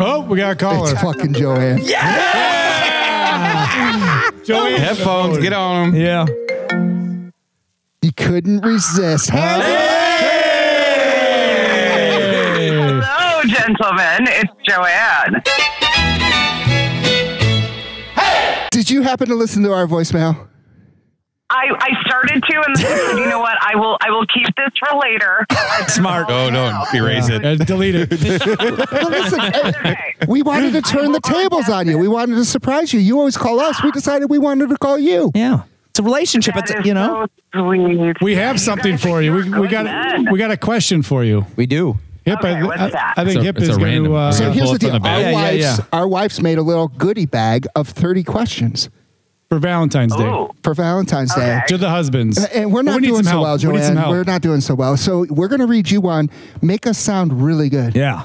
Oh, we got a caller. It's fucking Joanne. Yeah! Joanne. Headphones, get on them. Yeah. You couldn't resist. Hello, gentlemen. It's Joanne. Hey! Did you happen to listen to our voicemail? I, I started to, and then I said, you know what? I will I will keep this for later. Smart. Oh, don't erase it. Uh, delete it. Well, listen, we wanted to turn the tables on you. We wanted to surprise you. You always call us. We decided we wanted to call you. Yeah. It's a relationship. That It's, is you know. so sweet. We have something for you. We, we got men. we got a question for you. We do. Hip, Okay, I, what's I- that? I think It's Hip it's is going to. Uh, So here's pull the it deal. the Our bag. Yeah, yeah, yeah. our wives made a little goodie bag of 30 questions for Valentine's Day Ooh. for Valentine's Day. To the husbands. And we're not We need doing some so help. well, We need some Joanne. help. We're not doing so well. So we're going to read you one. Make us sound really good. Yeah.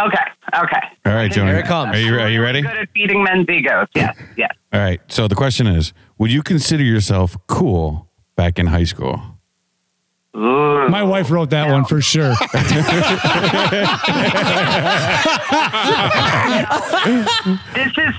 Okay. Okay. All right, Joanne. Here it comes. Are you, are you ready? Good at feeding men's egos. Yes. Yes. All right. So the question is Would you consider yourself cool back in high school? Ooh. My wife wrote that one for sure. This is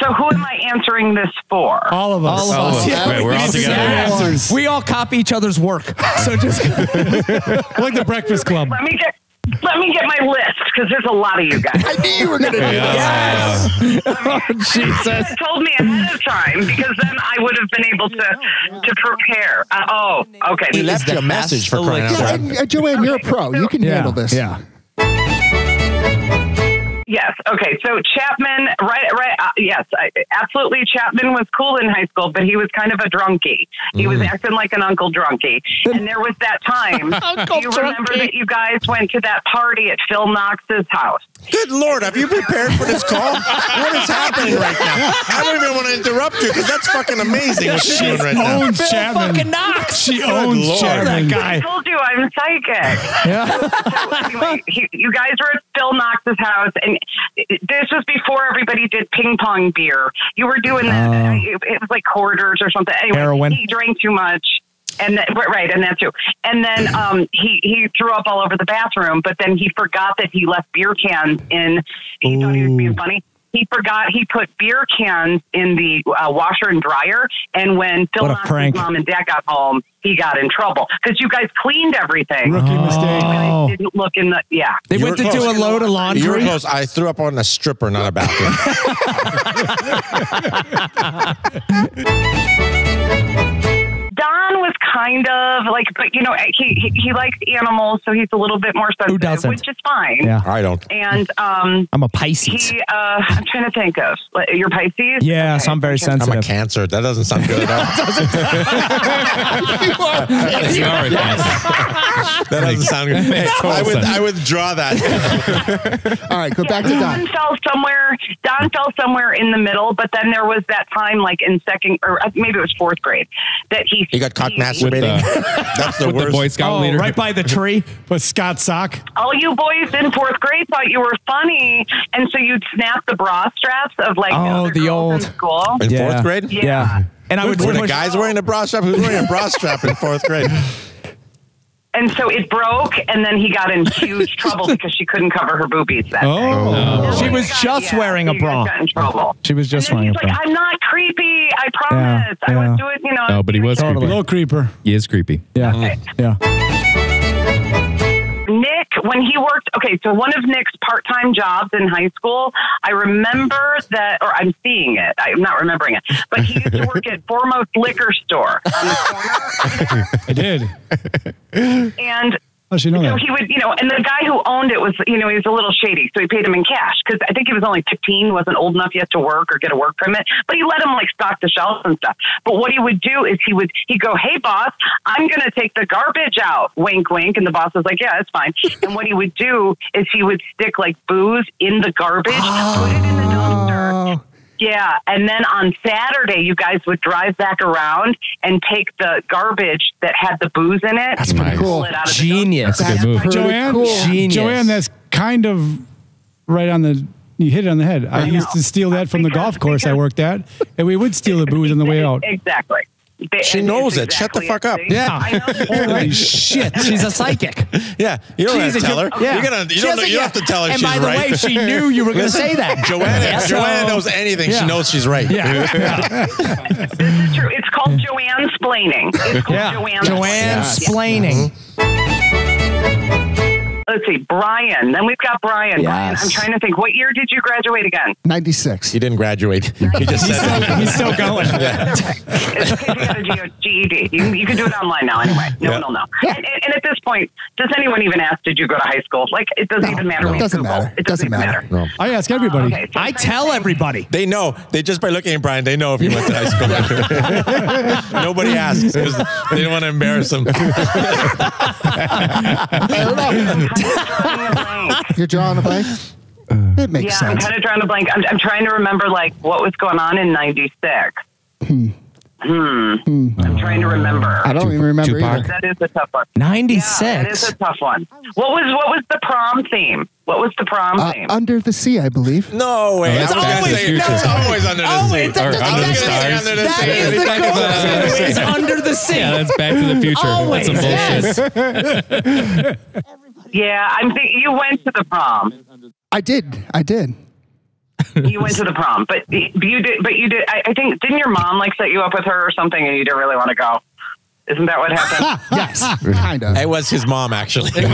so. Who am I answering this for? All of us. All of All us. Yeah. Right, we're all together. Answers. We all copy each other's work. So just like the Breakfast Club. Let me get. Let me get my list because there's a lot of you guys. I knew you were going to do that. oh, Jesus. have told me ahead of time because then I would have been able to to prepare. Uh, oh, okay. We left you a message for crying out Yeah, loud. and, uh, Joanne, you're a pro. You can Yeah. handle this. Yeah. Yes. Okay. So Chapman, right? Right. Uh, yes. I, absolutely. Chapman was cool in high school, but he was kind of a drunkie. He was acting like an uncle drunkie. And there was that time. do you remember that you guys went to that party at Phil Knox's house? Good Lord, have you prepared for this call? what is happening right now? I don't even want to interrupt you because that's fucking amazing what you're doing right now. Owns Chapman. fucking Knox. She owns Lord. Chapman. I told you I'm psychic. So anyway, he, you guys were at Phil Knox's house, and this was before everybody did ping pong beer. You were doing that. it, it was like quarters or something. Anyway, Heroin. he drank too much. And then, right, and that too. And then um, he he threw up all over the bathroom. But then he forgot that he left beer cans in. He thought he was being funny. He forgot he put beer cans in the uh, washer and dryer. And when Phil What a Knox's prank. mom and dad got home, he got in trouble because you guys cleaned everything. Rookie You mistake. guys didn't look in the yeah. They You went were to do a load of You were laundry. close. I threw up on a stripper, not a bathroom. Don was kind of like, but you know, he he, he likes animals, so he's a little bit more sensitive, Who doesn't? which is fine. Yeah. I don't. And um, I'm a Pisces. he, uh, I'm trying to think of like, your Pisces. yeah, so I'm very sensitive. I'm a cancer. That doesn't sound good at all. Sorry, man. That doesn't sound good. I, would, sense. I withdraw that. All right, go back to Don Don. fell somewhere. Don fell somewhere in the middle, but then there was that time, like in second or uh, maybe it was fourth grade, that he He got caught he- masturbating. That's the With the. Boy Scout Oh, leader. right by the tree. With Scott Sock. all you boys in fourth grade thought you were funny, and so you'd snap the bra straps of like Oh, other the girls old- in school. In Yeah. fourth grade? Yeah. And I would Were the guys wearing a bra strap? Who's wearing a bra strap in fourth grade? And so it broke, and then he got in huge trouble because she couldn't cover her boobies that day. Oh. She was just wearing a he got bra. in trouble. She was just and then wearing a he's bra. like, I'm not creepy. I promise. I yeah. was doing, you know. No, but he was doing- creepy. Little creeper. He is creepy. Yeah. Yeah. Nick, when he worked, okay, so one of Nick's part time jobs in high school, I remember that, or I'm seeing it, I'm not remembering it, but he used to work at Foremost Liquor Store on the corner. I did. And How she know so that? he would, you know, and the guy who owned it was, you know, he was a little shady. So he paid him in cash because I think he was only 15, wasn't old enough yet to work or get a work permit, but he let him like stock the shelves and stuff. But what he would do is he would, he'd go, Hey boss, I'm going to take the garbage out. Wink, wink. And the boss was like, Yeah, it's fine. and what he would do is he would stick like booze in the garbage, put it in the dumpster. Oh. Yeah, and then on Saturday, you guys would drive back around and take the garbage that had the booze in it. That's pretty pull cool. it out of the Genius. That's a good move. Joanne, cool. Genius. Joanne, that's kind of right on the. You hit it on the head. I, I used to steal that from the golf course I worked at, and we would steal the booze on the way out. Exactly. They- She it's knows it. Shut the fuck up. Yeah. Holy shit. She's a psychic. Yeah, you don't have to tell her. you're- yeah. You're gonna, you She don't, doesn't- you don't have to tell her And she's by the right. way, she knew you were going to say that. Joanna, So- Joanna knows anything. She knows she's right. Yeah. This is true. It's called Joanne splaining. It's called Yeah. Joanne. Joanne splaining. Mm-hmm. Splaining. Let's see, Brian. Then we've got Brian. Brian, I'm trying to think. What year did you graduate again? 96. He didn't graduate. He just said that. He's still going. It's okay if you got a G- GED. You, you can do it online now anyway. No Yeah. one will know. And, and, and at this point, does anyone even ask, did you go to high school? Like, it doesn't even matter. no, it doesn't Google. matter. It doesn't, Doesn't matter. matter. No. I ask everybody. Okay, so I tell thing. everybody. They know. They just by looking at Brian, they know if he went to high school. Nobody asks because they don't want to embarrass him. You're drawing a blank? It makes Yeah, I'm kind of drawing a blank. I'm, I'm trying to remember like what was going on in '96. Hmm. I'm trying to remember. I don't even remember Tupac. either. That is a tough one. Yeah, that is a tough one. What was what was the prom theme? What was the prom Uh, theme? under the sea, I believe. No way. It's I was gonna always- no, it's always under the Oh, sea. it's under the- I was stars. under the That sea. is the go-to. Is under the sea. Yeah, that's Back to the Future. Always That's some bullshit. yeah, I'm thinking you went to the prom. I did. I did. You went to the prom, but you did. But you did. I, I think didn't your mom like set you up with her or something, and you didn't really want to go? Isn't that what happened? Yes, kind of. It was his mom, actually. Good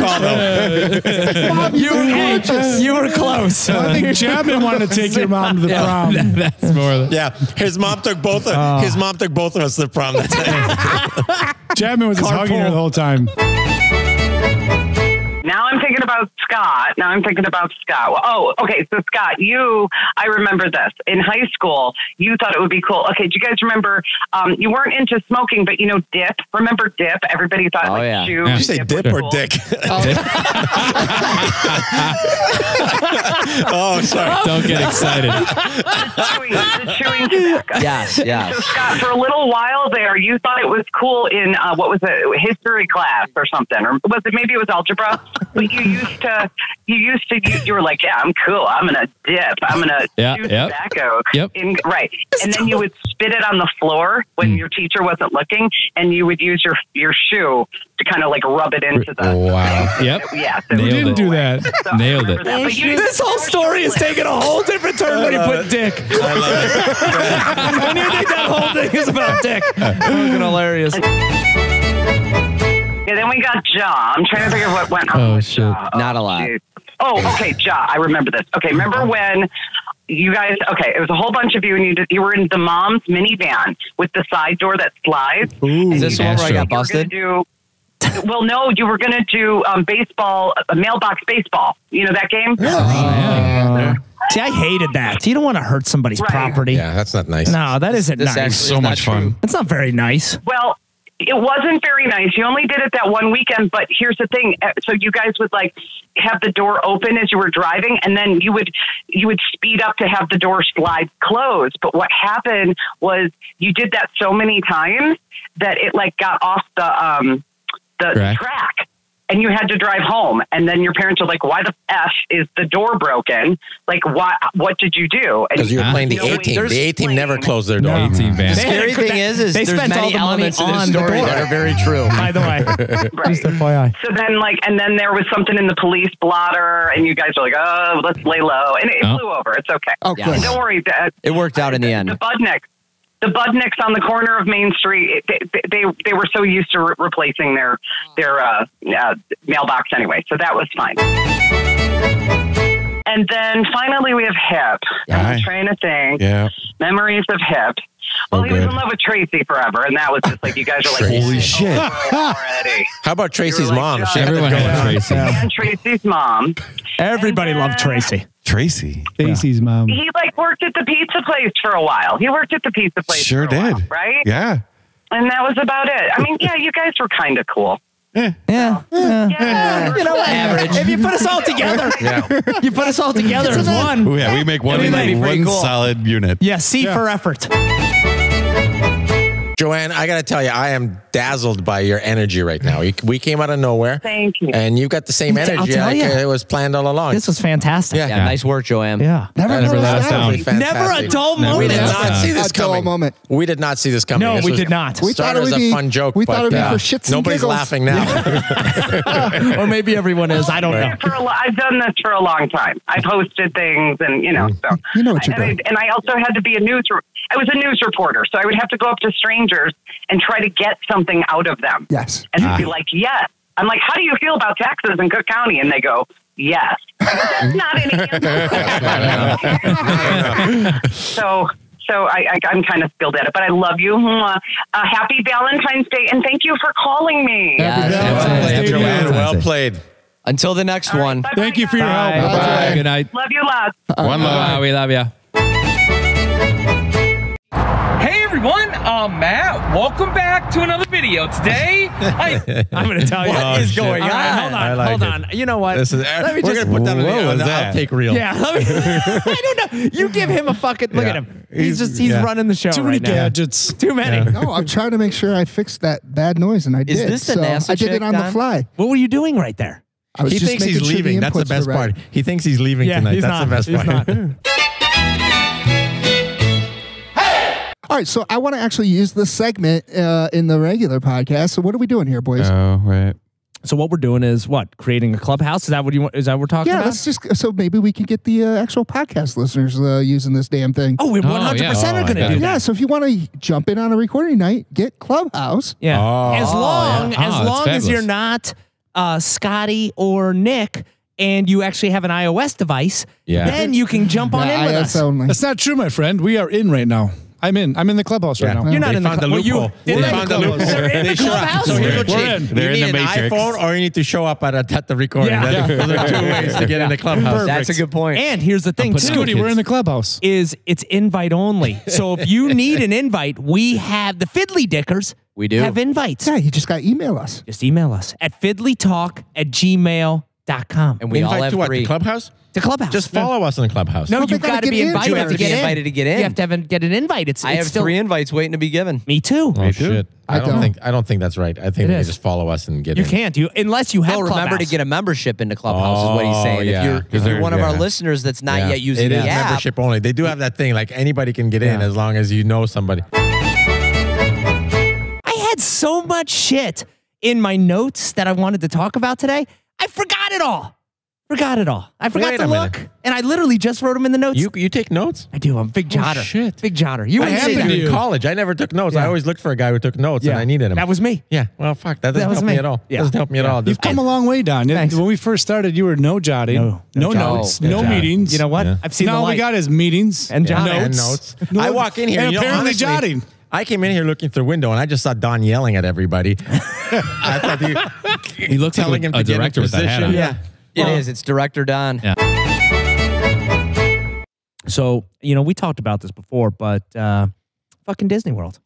call, though. You, hey, you were close. I think Chapman wanted to take your mom to the prom. That's more. Yeah, his mom took both. Of, oh. his mom took both of us to the prom that night. Chapman was hugging her the whole time. Now I'm thinking about Scott. Now I'm thinking about Scott. Well, oh, okay. So Scott, you, I remember this in high school. You thought it would be cool. Okay, do you guys remember? Um, you weren't into smoking, but you know dip. Remember dip? Everybody thought Oh, like yeah. shoe. Did you say dip was or cool. dick? oh, sorry. Don't get excited. Chewing, the chewing tobacco. Yes, So yes. Scott, for a little while there, you thought it was cool in uh, what was it, history class or something, or was it maybe it was algebra? But you used to, you used to, you, you were like, yeah, I'm cool. I'm gonna dip. I'm gonna Yeah, chew yep. tobacco. Yep. In, right, and then you would spit it on the floor when Hmm. your teacher wasn't looking, and you would use your your shoe to kind of like rub it into the. Wow. Yep. Yeah. So Nailed Didn't it. do that. So Nailed it. that. But you, This whole story is taking a whole different turn when you put dick. I love it. When you think that whole thing is about dick. Fucking hilarious. Yeah, then we got Ja. I'm trying to think of what went on. Oh, with shit. Ja. Not a lot. dude. Oh, okay, Ja. I remember this. Okay, remember when you guys? Okay, it was a whole bunch of you, and you did, you were in the mom's minivan with the side door that slides. Is this the one where I got You were gonna busted? do. Well, no, you were going to do um, baseball, uh, mailbox baseball. You know that game? Yeah. See, I hated that. You don't want to hurt somebody's Right. property. Yeah, that's not nice. No, that isn't This nice. actually So is not much true. fun. It's not very nice. Well, it wasn't very nice. You only did it that one weekend, but here's the thing. Uh, So you guys would like have the door open as you were driving and then you would you would speed up to have the door slide closed. But what happened was you did that so many times that it like got off the um the Track. track. And you had to drive home, and then your parents are like, "Why the f is the door broken? Like, what? What did you do?" Because you were playing the No, A wait, team. there's The A team never closed their door. 18 van. They- Scary They- thing is, is they there's spent all many the money elements in on this the story door. that are very true. By the way, Right. just FYI. So then, like, and then there was something in the police blotter, and you guys are like, "Oh, let's lay low," and it Oh. flew over. It's okay. Oh, Yeah. don't worry. The, It worked out in the the end. Budniks, the Budniks on the corner of Main Street, they they, they were so used to re- replacing their their uh, uh, mailbox anyway, so that was fine. And then finally, we have Hip. Hi. I'm trying to think. Yeah. Memories of Hip. Well, Oh, he was in love with Tracy forever, and that was just like you guys are like, Holy shit. already. How about Tracy's like, mom? "Yeah." She had to go- had Tracy. And Tracy's mom. Everybody And, uh, loved Tracy. Tracy. Stacy's mom. he like worked at the pizza place for a while. He worked at the pizza place. Sure for a did. while, right? Yeah. And that was about it. I mean, yeah, you guys were kind of cool. Yeah. Yeah, You know what? Average. If you put us all together, Yeah. you put us all together as one. Oh, yeah. We make one, I mean, be pretty one cool. solid unit. Yeah, C for effort. Joanne, I got to tell you, I am dazzled by your energy right now. We came out of nowhere. Thank you. And you got the same I'll energy tell like ya. it was planned all along. This was fantastic. Yeah. Yeah, nice work, Joanne. Yeah. Never, Never let let us us down. down. Fantastic. Never a dull Never We moment. did not see this A dull coming. moment. We did not see this coming. No, This we did not. We thought it would as a be fun joke. We but, thought it would be uh, for shits and Nobody's giggles. laughing now. or maybe everyone is. I don't know. For a lo- I've done this for a long time. I've hosted things, and you know, so You know what you're and, I, doing. and I also had to be a news. I was a news reporter, so I would have to go up to strangers and try to get something out of them. Yes. and they'd be like, "Yes." I'm like, "How do you feel about taxes in Cook County?" And they go, "Yes." That's not an answer. so. So I, I, I'm kind of skilled at it, but I love you. Uh, happy Valentine's Day, and thank you for calling me. Yes, Valentine's yes, Day yes. to you. Joanne, well played. Until the next All right, one. bye-bye, Thank you for your guys. help. Bye. Bye. Good night. Love you lots. One Bye. love. We love you. Everyone, I'm Matt. Welcome back to another video. Today, I, I'm oh, going to tell you What is going All right, on? hold on. Like hold it. on. You know what? This is, Let me we're just- going to put that on, What the, on was the outtake reel. yeah. Let me, I don't know. You give him a fucking look Yeah. at him. He's, He's- just he's yeah. running the show Too many right now. gadgets. Too many. No, I'm trying to make sure I fixed that bad noise, and I Is did. this the so NASA I did it on the fly. What were you doing right there? I was He just thinks he's sure leaving. That's the best part. He thinks he's leaving tonight. That's the best He's part. All right, so I want to actually use this segment uh, in the regular podcast. So what are we doing here, boys? Oh, right. So what we're doing is what? Creating a clubhouse? Is that what you want? Is that what we're talking yeah, about? let's just so maybe we can get the uh, actual podcast listeners uh, using this damn thing. oh, we Oh, 100 yeah. percent Oh, are going to do that. yeah, so if you want to jump in on a recording night, get Clubhouse. Yeah. Oh. as long yeah. as Oh, that's long as you're not uh, Scotty or Nick and you actually have an iOS device, Yeah. then you can jump on in with iOS us. only. That's not true, my friend. We are in right now. I'm in. I'm in the clubhouse right Yeah. now. You're not they in the found the cl- well, you- loophole. They're they in found the the loophole. clubhouse. They're in They the show up. clubhouse. So here's what We're you in. need. They're you in need the an Matrix. iPhone or you need to show up at, a, at the recording. Yeah. That- Those are two ways to get in the clubhouse. That's a good point. And here's the thing, putting too. Scooty, we're in the clubhouse. is it's invite only. So if you need an invite, we have the Fiddly Dickers. We do. have invites. Yeah, you just got to email us. Just email us at fiddlytalk at gmail.com. and we all have to what? three. The clubhouse? The clubhouse. Just follow us in the clubhouse. No, Well, you've gotta got to get be in invited to to. You have to get in. invited to get in. You have to have a, get an invite. It's, I it's have still, three invites waiting to be given. Me too. Oh shit! I, I don't, don't. think I don't think that's right. I think It they is. just follow us and get You in. can't. You unless you have. Well, remember to Clubhouse. get a membership into Clubhouse is what he's Oh, saying. yeah. If you're, 'Cause if you're they're- one of our yeah. listeners that's not Yeah. yet using it the app, membership only. They do have that thing like anybody can get in Yeah. as long as you know somebody. I had so much shit in my notes that I wanted to talk about today. I forgot it all. Forgot it all. I forgot Wait to a look, minute. and I literally just wrote them in the notes. You you take notes? I do. I'm a big jotter. shit. Big jotter. You I wouldn't had say to you. in college. I never took notes. I always looked for a guy who took notes, and I needed him. That was me. yeah. Well, fuck. That doesn't That help me. me. at all. Yeah. Doesn't help me at all. You've come a long way, Don. Thanks. When we first started, you were no jotting, No, no, no jotting. notes, Good no meetings. You know what? Yeah. I've seen all we got is meetings And Yeah, notes. and notes. No, I walk in here and apparently jotting. I came in here looking through the window and I just saw Don yelling at everybody. I thought he, He looks telling like him a, a to get in director with that hat on. Yeah. It is. It's Director Don. Yeah. So, you know, we talked about this before, but uh, fucking Disney World.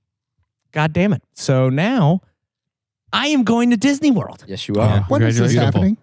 God damn it. So now I am going to Disney World. Yes, you are. When is this Congratulations. happening?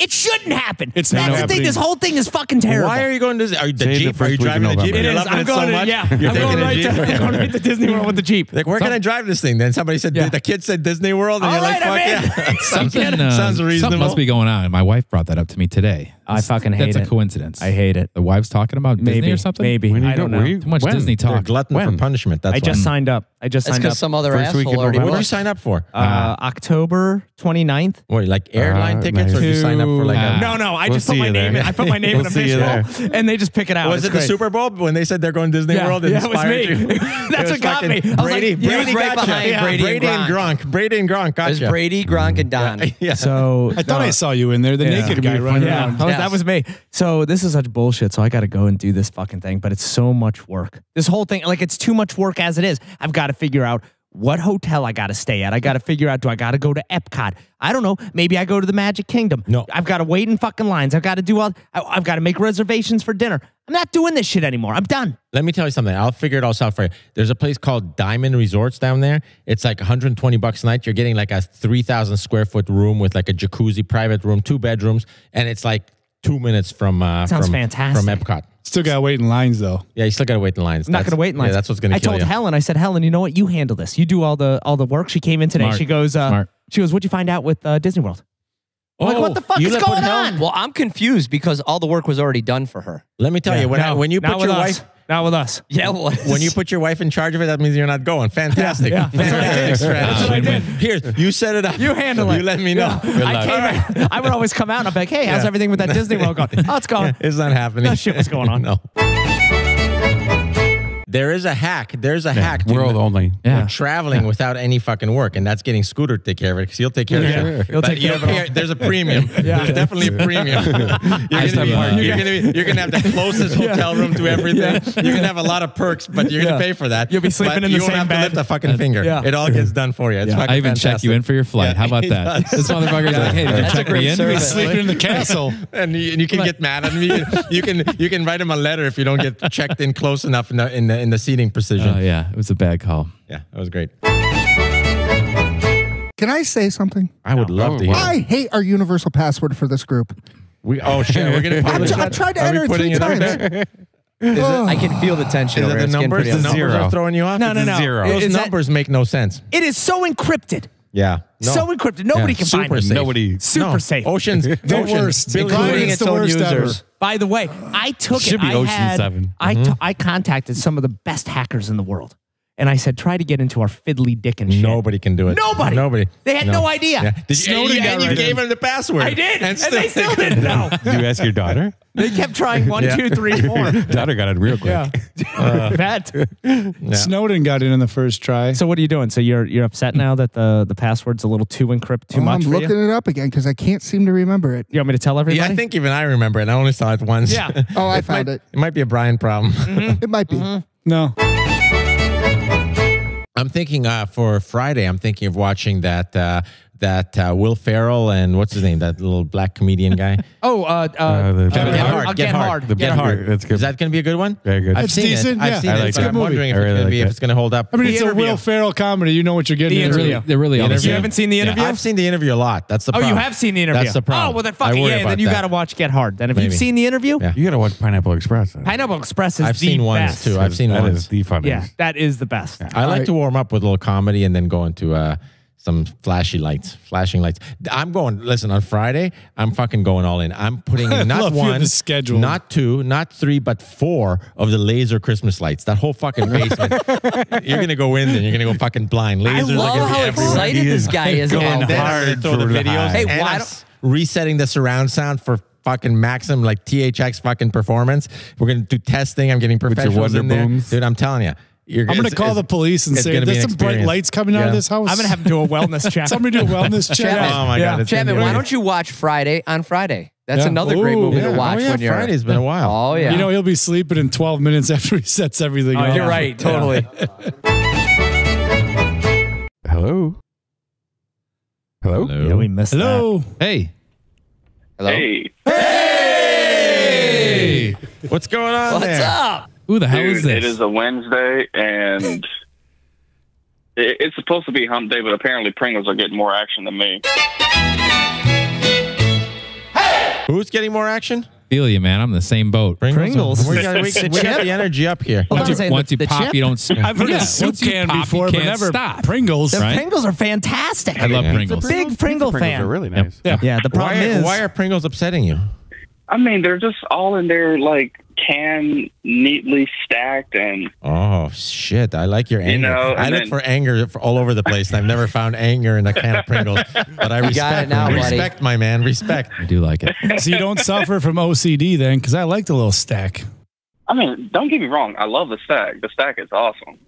It shouldn't happen. It's That's not the thing. This whole thing is fucking terrible. Why are you going to this? Are you the Say the Jeep? first Are you week of driving the Jeep? November. It You're is. loving I'm it going to, much? yeah. You're I'm taking going a right, Jeep? to, I'm going right to Disney World with the Jeep. Like, where can I drive this thing? Then somebody said, Yeah. the kid said Disney World, and All you're like, fuck I'm in. yeah. Something, uh, sounds reasonable. something must be going on. My wife brought that up to me today. I fucking hate That's it. That's a coincidence. I hate it. The wife's talking about Disney Maybe or something. Maybe. When you I don't know. you- Too much When? Disney They're talk. glutton for punishment. That's I just why. signed up. I just That's signed because up. some other First asshole in already What did you sign up for? uh, October 29th. What, like airline Uh, tickets, or did you sign up for like Uh, a? No, no. I We'll just put my you name in. I put my name We'll in a see you fishbowl, and they just pick it out. Was It's it the. Super Bowl when they said they're going to Disney World? It yeah, it was inspired me. you? That's what got me. I was like, Brady, yeah, he Brady right behind Brady and Brady Gronk. Brady and Gronk. It Gotcha. Brady, Gronk, and Don. Yeah. So I thought. I saw you in there, the naked guy running around. That was, Yes. that was me. So this is such bullshit. So I got to go and do this fucking thing, but it's so much work. This whole thing, like, it's too much work as it is. I've got to figure out what hotel I got to stay at. I got to figure out do I got to go to Epcot? I don't know. Maybe I go to the Magic Kingdom. No. I've got to wait in fucking lines. I've got to do all. I, I've got to make reservations for dinner. I'm not doing this shit anymore. I'm done. Let me tell you something. I'll figure it all out for you. There's a place called Diamond Resorts down there. It's like 120 bucks a night. You're getting like a 3,000 square foot room with like a jacuzzi, private room, two bedrooms, and it's like two minutes from uh, Sounds from, fantastic. from Epcot. Still got to wait in lines though. Yeah, you still gotta wait in lines. I'm not That's- going to wait in line. Yeah, that's what's gonna I kill told you. Helen, I said, Helen, you know what? You handle this. You do all the all the work. She came in today. Smart. She goes, uh, Smart. she goes, what'd you find out with uh, Disney World? I'm like, what the fuck Oh, you is let put going Helen- on? Well, I'm confused because all the work was already done for her. Let me tell you, when I, when you not put with your us. wife not with us. Yeah, well, when you put your wife in charge of it, that means you're not going. Fantastic. Yeah, yeah. Fantastic strategy. That's what I did. Here, you set it up. You handle it. You let me know. Good I, came, I would always come out and I'd be like, hey, how's everything with that Disney World going? Oh, it's going. It's not happening. No shit was going on. no. There is a hack. There's a hack. to World only. Yeah. Traveling without any fucking work, and that's getting Scooter to take care of it because he'll take care of Yeah. it. He'll But take care of it There's a premium. There's definitely a premium. you're, gonna be, have, uh, you're, gonna be, you're gonna have the closest hotel room to everything. You're gonna have a lot of perks, but you're gonna Yeah. pay for that. You'll be sleeping But in the you won't have bed. to lift a fucking finger. Yeah. It all gets done for you. It's fucking I even check you fantastic. in for your flight. Yeah, How about that? does. This motherfucker's like, hey, did you check me in? service. Sleeping in the castle. and you, can get mad at me. You can, you can write him a letter if you don't get checked in close enough in the in the, in the seating precision. Oh, yeah. It was a bad call. yeah, that was great. Can I say something? I would love to hear. I hate our universal password for this group. We oh shit, we're gonna publish tr- I that? tried to Are we enter it putting three up times. there? I can feel the tension Is over it the numbers? pretty The upset. numbers Zero. are throwing you off. No, no, no. zero. Those Is that- numbers make no sense. it is so encrypted. Yeah, no. So encrypted. Nobody Yeah, can find super it. safe. Nobody. Super No. safe. Oceans, The oceans, worst. Including Including its own worst ever. users. By the way, I took Should it. be I Ocean had, Seven. I, Mm-hmm. t- I contacted some of the best hackers in the world, and I said, try to get into our fiddly dick and shit. Nobody can do it. Nobody. Nobody. They had no idea. Yeah. Did you, Snowden and you, and you right gave in. him the password. I did, and, they still didn't know. You ask your daughter? They kept trying one, Yeah. two, three, four. daughter got it real quick. Yeah, uh, that. Snowden got it in the first try. So what are you doing? So you're you're upset now that the the password's a little too encrypted, too Oh, much I'm for looking you? it up again because I can't seem to remember it. You want me to tell everybody? Yeah, I think even I remember it. I only saw it once. Yeah. Oh, I It found might, it. It might be a Brian problem. Mm-hmm. It might be. Mm-hmm. No. I'm thinking uh, for Friday. I'm thinking of watching that uh, that uh, Will Ferrell and what's his name? That little black comedian guy. Oh, uh, uh, Uh, the- uh, Get Get Hard. hard. Get hard. The Get hard. that's good. Is that going to be a good one? Very good. I've It's seen decent, it. I've yeah. seen I it. like so it. I'm wondering if I it's going to like be if it's going to hold up. I mean, The it's a interview. Will Ferrell comedy. You know what you're getting The into. interview. They're, they're really all the Interview? You haven't seen the interview? I've seen the interview a lot. That's the problem. Oh, you have seen the interview. That's the problem. Oh, well then I fucking yeah. Then you got to watch Get Hard. Then if you've seen the interview, Yeah. You got to watch Pineapple Express. Pineapple Express is I've seen ones best. too. I've seen That ones. is the funniest. Yeah, that is the best. I like to warm up with a little comedy and then go into uh, some flashy lights, flashing lights. I'm going. Listen, on Friday, I'm fucking going all in. I'm putting in not love you have one, schedule. not two, not three, but four of the laser Christmas lights. That whole fucking basement. you're gonna go in and you're gonna go fucking blind. I Lasers are love gonna be how everywhere. excited this guy is going about And then this. I'm gonna hard throw the for the videos. Hey, and why don't- resetting the surround sound for fucking maximum like THX fucking performance. We're gonna do testing. I'm getting your professionals in there, Booms. dude. I'm telling you. You're, I'm going to call the police and say, there's some bright lights coming out of this house. I'm gonna have to do a wellness check. somebody do a wellness check. Chapman. Oh my Yeah. god! It's gonna Chapman, why don't you watch Friday on Friday? That's Yeah. another great movie yeah. to watch oh, yeah, when you're. Friday's been a while. Oh yeah. You know, he'll be sleeping in 12 minutes after he sets everything Oh, up. you're right. Totally. Hello? Hello? Yeah, we missed Hello. Hey. Hello. Hey, What's going on What's there? up? Who the hell dude, is this? it is a Wednesday, and it, it's supposed to be Hump Day, but apparently Pringles are getting more action than me. Who's getting more action? Feel you, man. I'm the same boat. Pringles? We got, we, The we got the energy up here. Hold Once on a you, second, once the- you the pop, chip? you don't. s- I've heard yeah, of soup once you can pop, you before, but can't never stop. Pringles. The Right? Pringles are fantastic. I love Yeah. Pringles. Big Pringle Pringles fan. are really nice. Yeah. Yeah, the problem Why, is why are Pringles upsetting you? I mean, they're just all in there, like can neatly stacked, and Oh shit! I like your anger. You know, I look then- for anger all over the place, and I've never found anger in a can of Pringles. But I got respect, it now, buddy. respect my man, respect. I do like it. So you don't suffer from OCD then, because I like the little stack. I mean, don't get me wrong, I love the stack. The stack is awesome,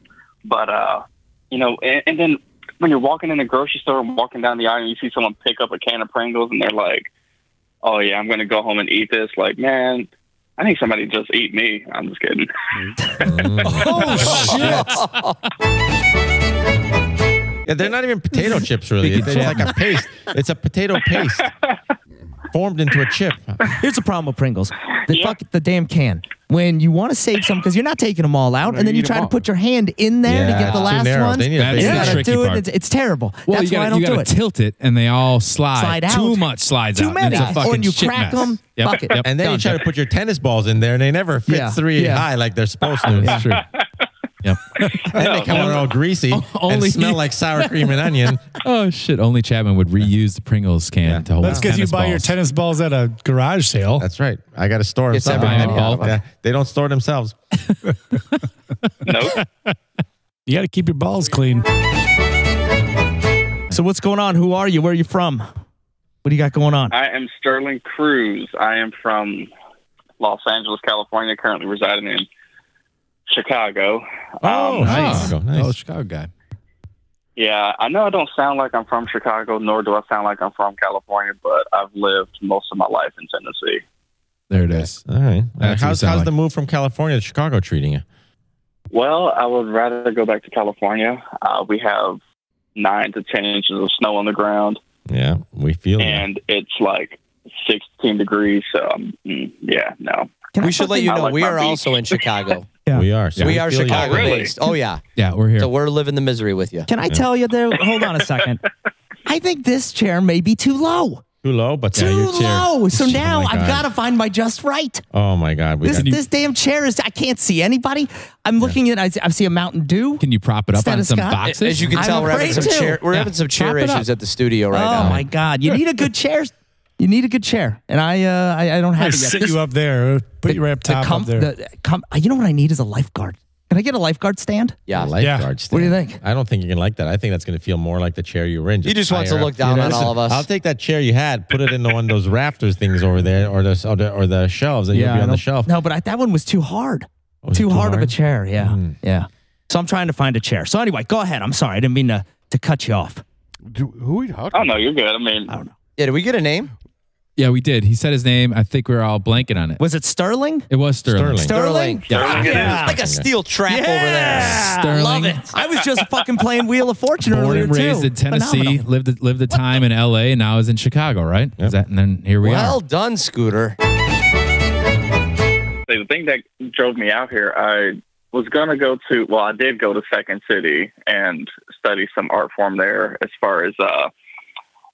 but uh, you know, and, and then when you're walking in the grocery store and walking down the aisle, and you see someone pick up a can of Pringles, and they're like, "Oh yeah, I'm going to go home and eat this." Like, man. I think somebody just eat me. I'm just kidding. Oh, shit. Yeah, they're not even potato chips, really. It's like a paste. It's a potato paste formed into a chip. Here's the problem with Pringles. The fuck the damn can. when you want to save some because you're not taking them all out, and then you you try to put your hand in there Yeah, to get the last narrow. one. They That's you the gotta tricky do it. part. It's, it's terrible. Well, That's you why I gotta, don't you do gotta it. tilt it, and they all slide. Slide out. Too much slides Too out. Too many. It's a Or you shit crack them. Yep. fuck it. Yep. And then you try to put your tennis balls in there, and they never fit Yeah, three yeah. high like they're supposed to. That's true. Yep. And they come out all greasy Only- and smell like sour cream and onion. Oh shit! Only Chapman would reuse the Pringles can Yeah. to hold. That's because you tennis buy your tennis balls at a garage sale. That's right. I got to store them It's somewhere. every in bulk. Yeah, they don't store themselves. Nope. You got to keep your balls clean. So what's going on? Who are you? Where are you from? What do you got going on? I am Sterling Cruz. I am from Los Angeles, California, currently residing in Chicago. Oh, Um, nice. Oh, Nice. oh, Chicago guy. Yeah, I know I don't sound like I'm from Chicago, nor do I sound like I'm from California, but I've lived most of my life in Tennessee. There it is. All right. That's how's how's like. the move from California to Chicago treating you? Well, I would rather go back to California. Uh, we have nine to ten inches of snow on the ground, Yeah, we feel you. and it's like 16 degrees. So, um, mm, yeah, no. Can I We should let you know like we are beach. also in Chicago. Yeah. We are. So we are feel you. Chicago based. Oh yeah. Yeah, we're here. So we're living the misery with you. Can I tell you there? Hold on a second. I think this chair may be too low. Too low, but yeah, Too your chair. low. So Oh now my I've got to find my just right. Oh my God. We This got, this damn chair is. I can't see anybody. I'm looking at. I, see- I see a Mountain Dew. Can you prop it up on some Scott? boxes? As you can I'm tell, we're having some to. chair. We're Yeah. having some chair Prop issues at the studio right oh now. Oh my God! You need a good chair. You need a good chair, and I uh, I, I don't I have it yet. sit This- you up there. Put you right up the top com- up there. the com- you know what I need is a lifeguard. Can I get a lifeguard stand? Yeah. lifeguard stand. What do you think? I don't think you're gonna like that. I think that's gonna feel more like the chair you were in. He just wants to higher look up. down on Listen, all of us. I'll take that chair you had, put it into one of those rafters things over there, or the or the, or the shelves, and you'll be on the shelf. No, but I, that one was too hard. Was too, too hard, of a chair. Yeah, Mm. yeah. So I'm trying to find a chair. So anyway, go ahead. I'm sorry. I didn't mean to to cut you off. Do, who are you talking? Oh, no, you're good. I mean, I don't know. Yeah, did we get a name? Yeah, we did. He said his name. I think we are all blanking on it. Was it Sterling? It was Sterling. Sterling. Sterling. Sterling it is. Like a steel trap over there. Yeah, Sterling. love it. I was just fucking playing Wheel of Fortune Born earlier and raised too. in Tennessee, Phenomenal. lived lived a time in L.A. and now is in Chicago, right? Yep. Is that and then here we Well are. Well done, Scooter. The thing that drove me out here, I was going to go to, well, I did go to Second City and study some art form there as far as uh,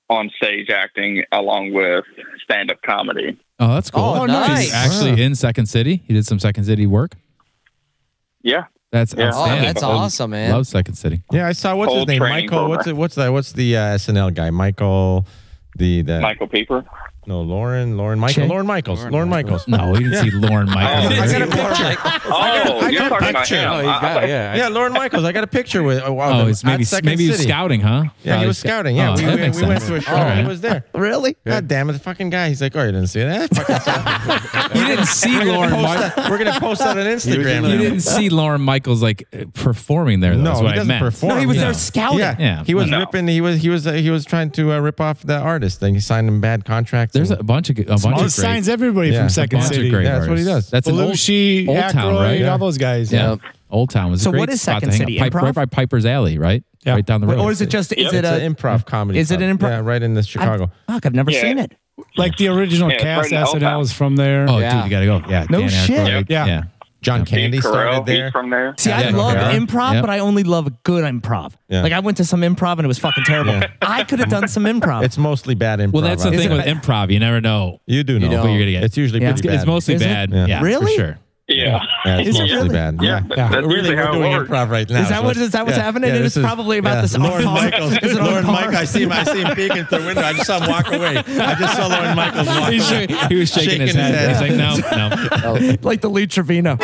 on stage acting along with stand up comedy. Oh, that's cool. Oh, So he's nice. actually in Second City. He did some Second City work. Yeah. That's Yeah. Oh, that's awesome, man. Love Second City. Yeah, I saw what's Whole his name, training Michael. What's it? What's that? What's the uh, SNL guy? Michael, the the Michael Pieper. No Lorne, Lorne Michael, Che? Lorne Michaels, Lorne, Michaels. No, we didn't see Lorne Michaels. Oh, I got a picture. Oh, I you're got a talking about picture. him. Oh, I- I thought- yeah. Yeah, Lorne Michaels. I got a picture with. Oh, wow, Oh, it's maybe Second maybe he was City. scouting, huh? Yeah, he Probably was sc- scouting. Yeah, Oh, we, that we, makes we went sense. to a show. All right. He was there. Really? God damn it, the fucking guy. He's like, oh, you didn't see that? Fucking You didn't see Lorne. gonna, Mi- we're gonna post that on Instagram. you didn't see Lorne Michaels like uh, performing there. Though, No, is he what I doesn't meant. perform. No, he was there scouting. Yeah, Yeah, he was no. ripping. He was he was uh, he was trying to uh, rip off the artist. Then he signed him bad contracts. There's a bunch of a bunch Oh, of great, signs everybody Yeah, from Second City. Yeah, that's what he does. That's an old, Old Town, Aykroyd, right? all those guys. yeah. Yep. Old Town was a So great what is spot Second to hang City. Pipe, improv? right by Piper's Alley, right? Yeah. Right down the road. Or is it just? Is Yep. it an improv comedy. is it an improv- Yeah, right in this Chicago. Fuck, I've never Yeah. seen it. Like the original Yeah, cast, right in SNL was from there. Oh, Yeah. dude, you got to go. Yeah. No Dan shit. Aykroyd. Yeah. Yeah. John Candy Steve started Carell, there. he's from there. See, I Yeah, love okay. improv, Yeah. but I only love good improv. Yeah. Like I went to some improv and it was fucking terrible. Yeah. I could have done some improv. It's mostly bad improv. Well, that's the thing with improv. You never know You do know. don't. what you're gonna get. It's usually pretty It's, bad. it's mostly Is it? bad. Yeah. Yeah, Really? for sure. Yeah. Yeah, it's Is it mostly really? bad. Yeah, Yeah. that- that's really, usually we're doing works. improv right now. Is that so what- it's- is that what's yeah, happening? Yeah, And this it's probably about this Lorne. Michaels. Is it Lorne par? Mike, I see him. I see him peeking through the window. I just saw him walk away. I just saw Lorne Michaels walk He, away. sh- he was shaking, his head. He's like, no, no. like the Lee Trevino.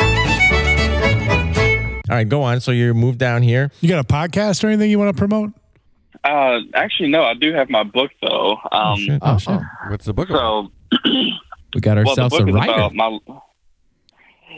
All right, go on. So you moved down here. You got a podcast or anything you want to promote? Uh, actually, no, I do have my book though. Um, shit. Oh, shit. What's the book about? so We got well, the ourselves book a is writer. about my.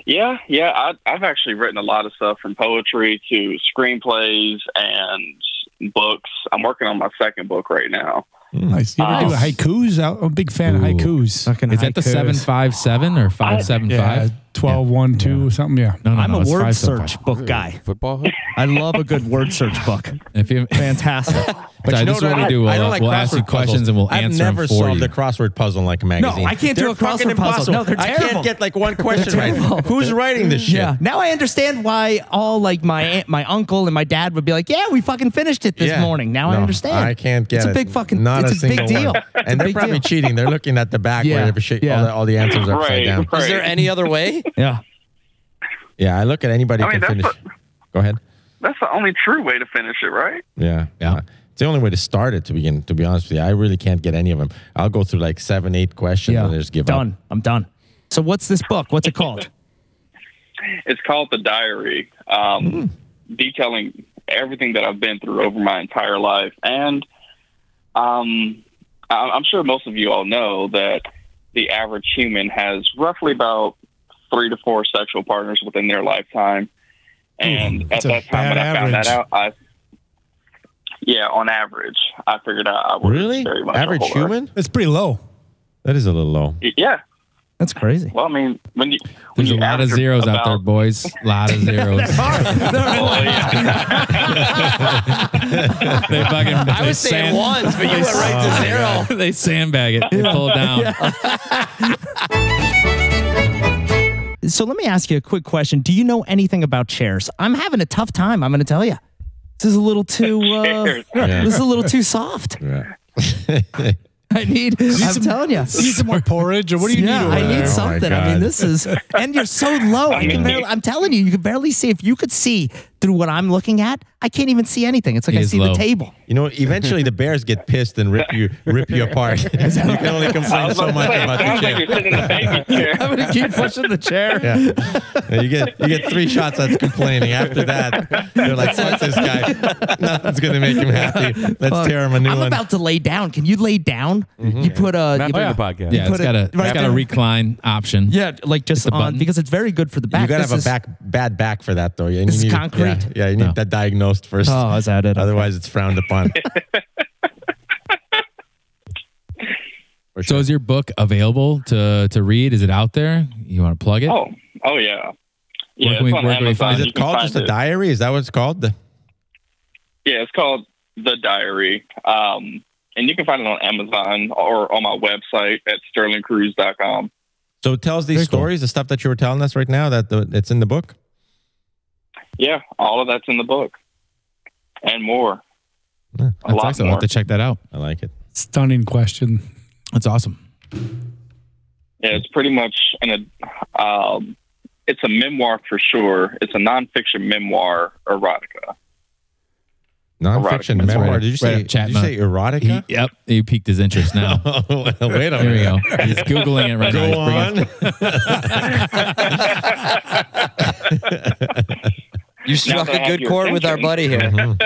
Yeah, yeah, I, I've actually written a lot of stuff from poetry to screenplays and books. I'm working on my second book right now. Hmm. Nice. You ever do Nice. haikus? I'm a big fan of haikus. Fucking Is that the 757 or 575? Yeah, 12, 1, 2, something. Yeah. No, no, I'm no, a word 575. search book guy. Football? I love a good word search book. If you, Fantastic. But Ty, you know this is what what I we do. don't- I We'll, don't like we'll ask you crossword questions puzzles. and we'll I've answer never them for solved you. a crossword puzzle in like a magazine. I can't do They're a crossword fucking puzzle. No, they're I terrible. can't get like one question right. terrible. Who's writing this shit? Yeah. Now I understand why all like my aunt, my uncle and my dad would be like, "Yeah, we fucking finished it this Yeah. morning." Now I No, understand. I can't get it. It's a it. big fucking. Not it's a, a, big single deal. one. It's a And they're big probably deal. cheating. They're looking at the back Yeah. where every shit, Yeah. all, the, all the answers are upside Right, down. right. Is there any other way? Yeah. Yeah, I look at anybody I mean, can that's finish. Go ahead. That's the only true way to finish it, right? Yeah. Yeah. Uh, It's the only way to start it to begin, to be honest with you. I really can't get any of them. I'll go through like seven, eight questions Yeah. and just give done. up. Done. I'm done. So what's this book? What's it called? It's called The Diary, um, detailing everything that I've been through over my entire life. And um, I- I'm sure most of you all know that the average human has roughly about three to four sexual partners within their lifetime. And at that time, when bad I found that out, I yeah, on average, I figured out I was Really? very much Average human? It's pretty low. That is a little low. Yeah. That's crazy. Well, I mean, when you when There's a lot of average zeros out there, boys. A lot of zeros. Well, oh, yeah. they fucking. I they was saying ones, but you went right to zero. they sandbag it. They pull it down. So let me ask you a quick question. Do you know anything about chairs? I'm having a tough time. I'm going to tell you. This is a little too. Uh, Chairs. This is a little too soft. Yeah. I need. I'm telling you. Need some more porridge, or what do you yeah, need? I there? need Oh something. I mean, this is, and you're so low. I can barely, I'm telling you, you can barely see. If you could see through what I'm looking at, I can't even see anything. It's like He I see low. the table. You know, eventually the bears get pissed and rip you rip you apart. you can only complain so much say, about the sounds like chair. you're sitting in the baby chair. I'm gonna keep pushing the chair. Yeah. Yeah, you get you get three shots at complaining. After that, you're like, fuck this guy. Nothing's gonna make him happy. Let's tear him a new I'm one. about to lay down. Can you lay down? Mm-hmm. You put a. Not you by put the a- podcast. Yeah, put it's got a it it's right got a recline option. Yeah, like just on button. because it's very good for the back. you gotta This have a back bad back for that though. Yeah, and This you is need concrete? Yeah, yeah, you need No. that diagnosed first. Oh, is that it? Otherwise, it's frowned upon. For So is your book available to to read? Is it out there? You want to plug it? Oh, oh yeah. Yeah, Where can we- it's on where can we find is it called find just a diary? Is that what it's called? The- Yeah, it's called The Diary. Um, and you can find it on Amazon or on my website at sterlingcruz.com. So it tells these Very cool. stories, the stuff that you were telling us right now, that the, it's in the book. Yeah, all of that's in the book and more. Yeah, A That's lot excellent. I'll have to check that out. I like it. Stunning question. That's awesome. Yeah, it's pretty much an um, it's a memoir for sure. It's a nonfiction memoir erotica. Nonfiction Erotica. memoir. Did you right say? up Did you say erotica? He, yep, he piqued his interest now. Wait a There we minute. go. He's googling it right now. Go He's on. You struck that I a have good your chord with our buddy here.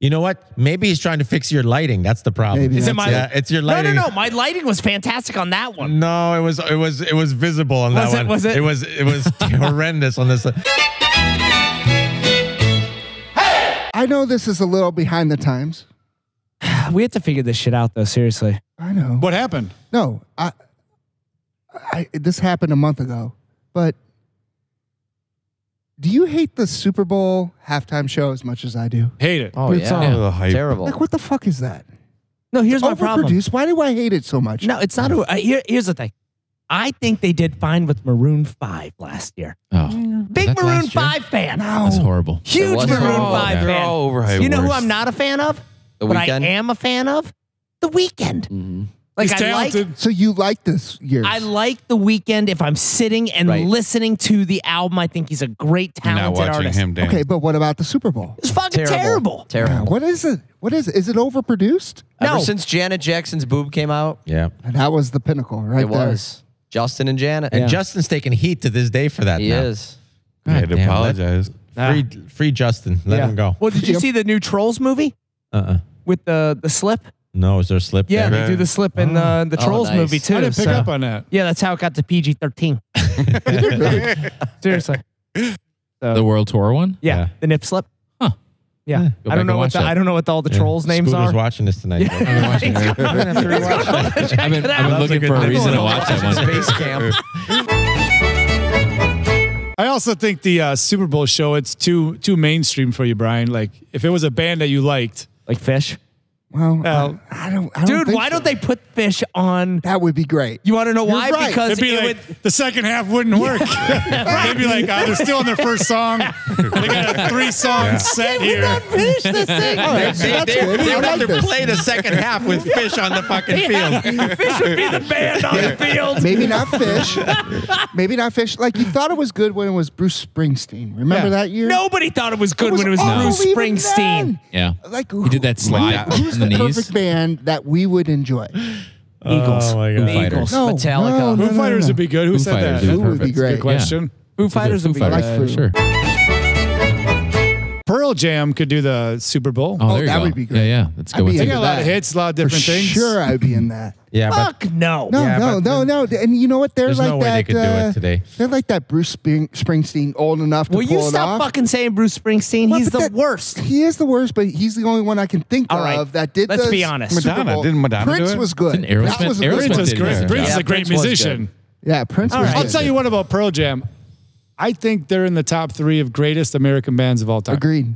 You know what? Maybe he's trying to fix your lighting. That's the problem. Maybe Is it my? yeah, it's your no, lighting. no, no. My lighting was fantastic on that one. No, it was it was it was visible on Was that it? one. Was it? It was it was horrendous on this. I know this is a little behind the times. We have to figure this shit out, though. Seriously. I know. What happened? No, I, I this happened a month ago, but do you hate the Super Bowl halftime show as much as I do? Hate it. Oh It's all yeah, the hype. terrible. Like, what the fuck is that? No, here's my problem. Overproduced. Why do I hate it so much? No, it's not. A, uh, here, here's the thing. I think they did fine with Maroon Five last year. Oh, Big That Maroon last year? Five fan. that's horrible. Huge was Maroon horrible. Five Yeah. They're fan. all overhyped. You know who worse. I'm not a fan of? The but Weeknd. I am a fan of the Weeknd. Like He's I like talented. So you like this year? I like the Weeknd if I'm sitting and Right. listening to the album. I think he's a great You're not watching artist. him dance. okay, but what about the Super Bowl? It's fucking Terrible. terrible. Terrible. What is it? What is it? Is it overproduced? Ever No. since Janet Jackson's boob came out, Yeah. And that was the pinnacle, right it there. was Justin and Janet. And Justin's taking heat to this day for that. he now. is. I had to damn, apologize. Free, free Justin. Let Yeah. him go. Well, did you see the new Trolls movie Uh uh with the the slip? No, is there a slip Yeah, there? they do the slip in uh, the Oh, Trolls nice. movie too. I didn't pick so- up on that. Yeah, that's how it got to PG thirteen. Seriously. So, The World Tour one? yeah, Yeah. the nip slip. Huh. Yeah, Go I back don't and know what watch the, that. I don't know what all the Yeah. trolls' names Scooter's are. watching this tonight. Yeah. I've been watching it. I've been, I've been looking for a reason to watch that one. Space camp. I also think the uh, Super Bowl show it's too too mainstream for you, Brian. Like if it was a band that you liked, Like Phish. Well, Well, I, I don't. I don't Dude, think why so. don't they put Phish on? That would be great. You want to know why? right. Because it'd be it like would. the second half wouldn't work. They'd be like, oh, they're still on their first song. They got a three song set here. finish the thing. All right, so They, that's they, good. they I would have like to this. play the second half with Phish on the fucking field. Phish would be the band on the field. Maybe not Phish. Maybe not Phish. Like you thought it was good when it was Bruce Springsteen. Remember Yeah. that year? Nobody thought it was good when it was awful Bruce even Springsteen. then. Yeah. Like He did that slide Who's on the the knees. perfect band that we would enjoy? Oh, Eagles. Oh my God. Foo Fighters. No, Metallica. no, no, Foo no, Fighters no. would be good. Who Foo said Fighters that? would Foo would be perfect. great. Good question. Foo Fighters would be Fighters, like good. Foo. Sure. Pearl Jam could do the Super Bowl. Oh, there you that go. would be great. Yeah, yeah. That's a I'd good. be one. they into got a lot that. of hits, a lot of different For things. sure, I'd be in that. Yeah, but Fuck no. No, Yeah, no, but no, no. And you know what? They're There's like no way that. they could do it uh, today. They're like that Bruce Spring- Springsteen, old enough to Will pull you it stop off. fucking saying Bruce Springsteen? Well, He's but the that- worst. He is the worst, but he's the only one I can think All right. of that did. Let's the be honest. Super Madonna. Bowl. Didn't Madonna do Prince it? was good. Didn't Aerosmith- That was a good Aerosmith Prince one. is did great. it. Prince Yeah, is a great Prince was musician. Yeah, Prince All was. I'll good. tell you what about Pearl Jam. I think they're in the top three of greatest American bands of all time. Agreed.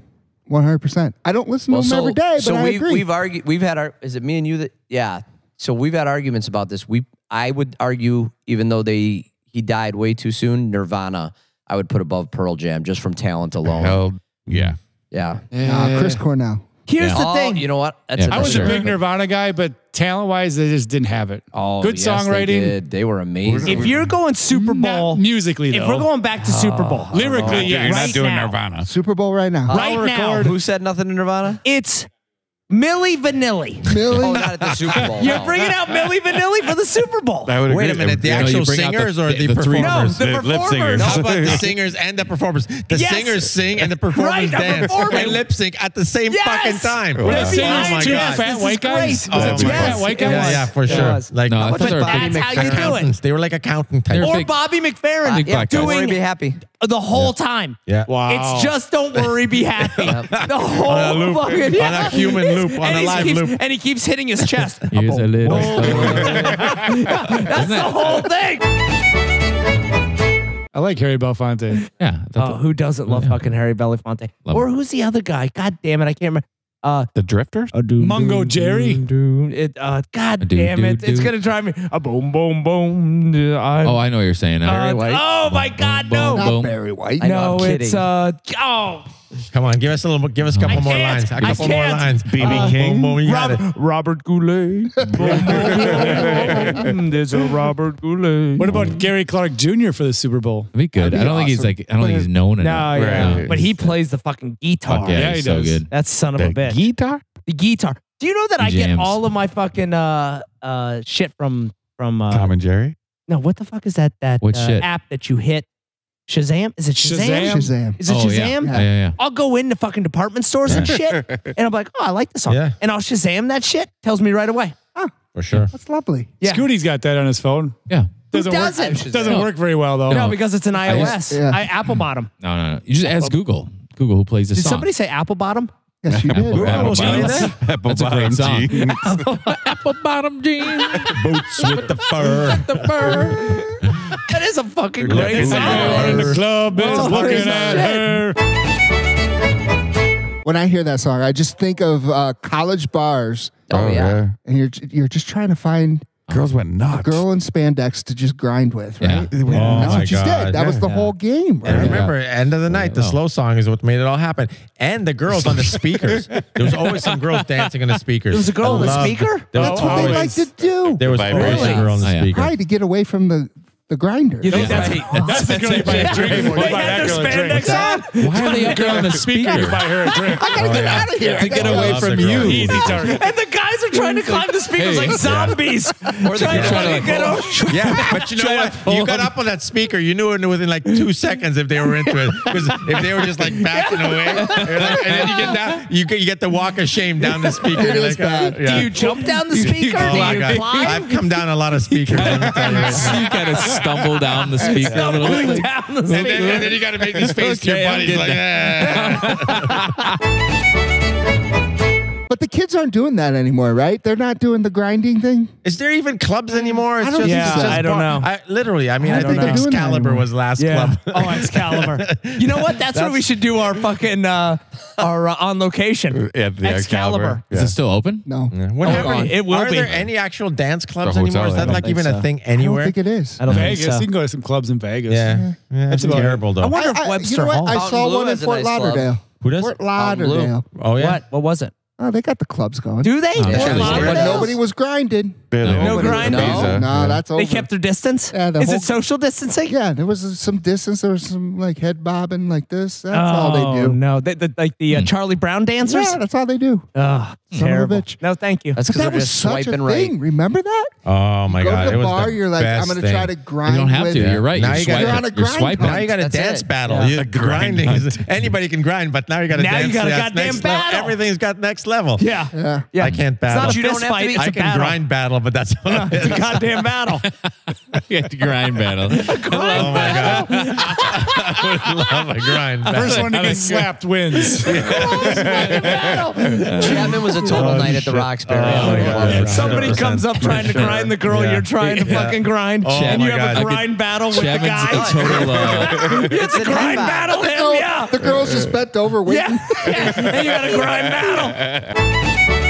One hundred percent. I don't listen to them so, every day, but so I we, agree. we've argued. We've had our. Is it me and you that? Yeah. So we've had arguments about this. We. I would argue, even though they he died way too soon, Nirvana. I would put above Pearl Jam just from talent alone. Hell, yeah. Yeah. Nah, Chris Cornell. Here's Yeah. the Oh, thing. you know what? That's Yeah, a I was Sure. a big Nirvana guy, but talent wise, they just didn't have it. Oh, Good yes, They, songwriting. did. they were amazing. if you're going Super Not Bowl, musically, though. if we're going back to oh, Super Bowl, lyrically, yeah, You're yes. not doing now. Nirvana. Super Bowl right now. right Power now, chord. Who said nothing to Nirvana? it's Milli Vanilli. Milli. Oh, not at the Super Bowl. You're no. bringing out Milli Vanilli for the Super Bowl. I would Wait a minute, the you actual bring out the- singers or the- the, the performers? No, the the performers. singers. How about the singers and the performers? The Yes. singers sing and the performers Right, dance performers. and lip sync at the same Yes. fucking time. Were the oh singers my two god! fat This white guys? great. Was it Oh two my fat white guys? yeah, for sure. was. Like No, I thought But they were that's how you do it. They were like accountant type. Or Bobby McFerrin. Big Yeah, don't be happy. The whole time. Yeah. Wow. It's just don't worry, be happy. The whole On a loop. fucking On a human loop. On and a live keeps, loop. and he keeps hitting his chest. Here's a little. That's the whole thing. I like Harry Belafonte. Yeah. Oh, who doesn't love Yeah. fucking Harry Belafonte? Love or who's the other guy? God damn it, I can't remember. Uh, The Drifters? Mungo Jerry? It, uh, God Do, damn it, it's gonna drive me. A boom, boom, boom. I, Oh, I know what you're saying. now. uh, White? oh my God, no, boom, Not. Barry White. I know, no, I'm it's kidding. uh, oh, Come on, give us a little. Give us a couple I more can't. lines. A I couple more lines. BB Uh, King? boom, boom, got it. Rob, Robert Goulet. There's a Robert Goulet. What about Gary Clark Jr. for the Super Bowl? That'd be good. That'd I don't think he's like. I don't think he's known No, enough. yeah. Right. but he plays the fucking guitar. Fuck yeah, Yeah, he's he so does. good. That son of a bitch. guitar? the guitar. Do you know that I get all of my fucking uh uh shit from from uh Tom and Jerry? no what the fuck is that that What uh, shit? app that you hit Shazam is it Shazam, Shazam? Shazam. is it oh, Shazam Yeah. yeah, yeah, yeah. I'll go into fucking department stores and shit and I'm like oh I like this song Yeah. and I'll Shazam that shit tells me right away For sure. That's lovely. Yeah. Scooty's got that on his phone. Yeah. Doesn't doesn't? work. Doesn't work very well though. no because it's an iOS yeah. I Apple bottom No, no, no. You just ask Google. Google who plays this did song. somebody say Apple bottom Yes, you did. Apple jeans. bottom- Apple That's a great bottom song. jeans. Apple bottom jeans. Boots with the fur. With the fur. that is a fucking great Everyone song in the club is Oh, looking shit. at her. When I hear that song, I just think of uh, college bars, Oh, yeah. and you're you're just trying to find Girls went a nuts. girl in spandex to just grind with, Yeah. right? They went Oh That's what you God. did. That was the Yeah. whole game, right? And remember, end of the night, the Oh. slow song is what made it all happen. And the girls on the speakers. there was always some girls dancing on the speakers. There was a girl I on the speaker? There was That's what they like to do. there was The always a vibrations. girl on the Oh, yeah. speaker. Right to get away from the the grinder. you think that's, That's the girl you buy a drink for. You they buy that their girl a drink. spandex on Why are they up there on the Speaker, you speaker? buy her a drink. I gotta get out of here. To get away from you. Easy target. And the guys are trying to climb the speakers Hey. like zombies. Or trying they're to trying to get like, over. Yeah, but you know what? You got up on that speaker. You knew it within like two seconds if they were into it. Because if they were just like backing away, like- and then you get down, you get, you get the walk of shame down the speaker. It You're uh, bad. yeah. Do you jump down the speaker? Oh Do you climb? I've come down a lot of speakers. let me tell you right now. you kind of stumble down the speaker a little bit. Going down the And then, and then you got to make this face to your Okay, buddies like. But the kids aren't doing that anymore, right? They're not doing the grinding thing. Is there even clubs anymore? It's I don't just, think it's so. just I don't know. I, literally, I mean, I I, don't think think they're Excalibur was the last Yeah. club. Oh, Excalibur. You know what? That's, where we should do our fucking uh, our uh, on location. Yeah, the Excalibur. Is it still open? No, What Oh, happened? it will Are be. there any actual dance clubs The anymore? Is that don't like even so. a thing anywhere? I don't think it is. I don't Vegas. think so. You can go to some clubs in Vegas. yeah, yeah, it's about terrible though. I wonder if I- I- Webster you know what? Hall. I saw Blue one in has a Fort nice club. Lauderdale. Who does? Fort Lauderdale. Oh yeah. What? What was it? Oh, they got the clubs going. Do they? Oh, Fort that's really But nobody was grinding. Barely. No Nobody- grinding? Ibiza. No, Yeah. that's over. They kept their distance. Yeah, the Is whole- it social distancing? Yeah, there was some distance. There was some like head bobbing like this. That's all Oh, they do. No, they, the, like the uh, Charlie Brown dancers. Yeah, that's all they do. Oh, Son of a terrible. bitch. No, thank you. That's because that they're was just such a swiping thing. right. Remember that? Oh my Go god! to it the was bar. the You're like, I'm going to try to grind. You don't have with to. You're right. Now You're, you gotta- swiping. You're on a grind Now you got a dance battle. You- A grinding anybody can grind, but now you got to dance battle battles. Now you got a goddamn battle. Everything's got next level. Yeah. Yeah. Yeah. I can't It's battle. not a You don't fist have to fight. be- It's I a can grind battle, but that's all it It's a goddamn battle. You have to grind battle. Oh my god! I would love a grind battle. First one to get slapped wins. Chapman was a total night at the Roxbury. Oh my God. Somebody comes up trying to grind the girl Yeah. you're trying to fucking grind, Oh and you have God. a I grind battle with the guy. a total. Uh, It's a grind battle him, Oh, yeah. The girl's just bent over waiting. Yeah. and you got a grind battle.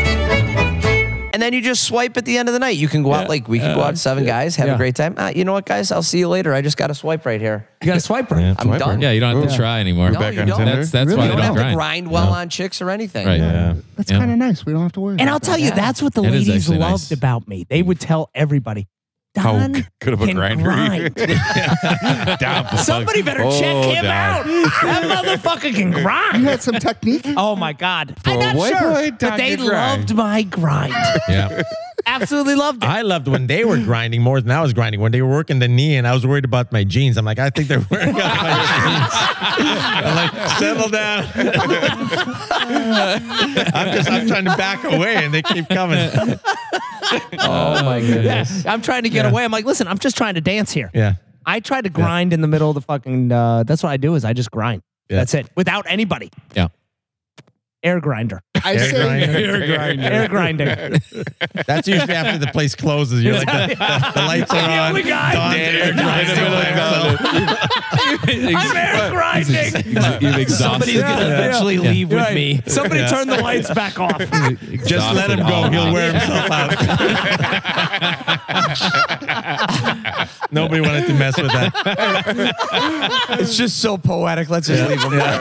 And then you just swipe at the end of the night. You can go out like we can go out seven guys, have Yeah. a great time. Uh, you know what, guys? I'll see you later. I just got to swipe right here. You got a swiper. Yeah, I'm swiper. done. yeah, you don't have to try anymore. No, back you on don't. Tinder? That's that's Really? why You they don't don't have to grind. grind well on chicks or anything. Right. Yeah. That's Yeah. kind of nice. We don't have to worry. And I'll about tell you, that's what the That is ladies loved nice. about me. They would tell everybody, How Don g- good of a grinder. grind. Down Somebody better Oh, check him Don. out. That motherfucker can grind. You had some technique. Oh my God. For I'm not sure. but they grind. loved my grind. Yeah. Absolutely loved it. I loved when they were grinding more than I was grinding. When they were working the knee, and I was worried about my jeans. I'm like, I think they're wearing out my jeans. I'm like, settle down. I'm just, I'm trying to back away, and they keep coming. Oh my goodness. I'm trying to get Yeah. away. I'm like, listen, I'm just trying to dance here. Yeah. I try to grind in the middle of the fucking. Uh, that's what I do. Is I just grind. Yeah. That's it. Without anybody. Yeah. Air grinder. I Air say, grinder. Air grinding. That's usually after the place closes. You're like, the, the, the lights are I'm the on. guy. Don's air grinding. I'm air grinding. You've exhausted. Somebody's going to eventually Yeah. leave with Right. me. Somebody Yeah. turn the lights back off. Just let him go. He'll wear himself out. Nobody wanted to mess with that. It's just so poetic. Let's just leave him there.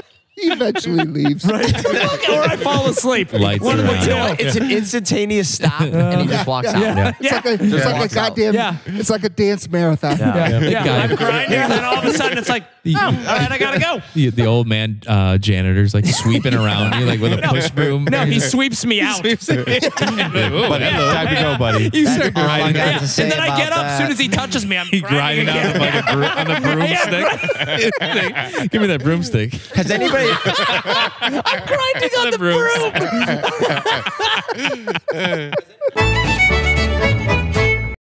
he eventually leaves. Right. or I fall asleep. Lights One of the around. two. It's an instantaneous stop, and he just walks out. Yeah. It's like a, it's like a goddamn. Yeah. It's like a dance marathon. Yeah, Big guy. I'm grinding, and then all of a sudden it's like, oh, all right, I gotta go. The, the old man uh, janitor's like sweeping around you like with a push broom. No, he sweeps me out. But time to go, buddy. You start grinding got out. to say And then I about get up as soon as he touches me. I'm He grinding grinding out the fucking bro- on the broomstick. Give me that broomstick. Has anybody I'm grinding on the broom. broom.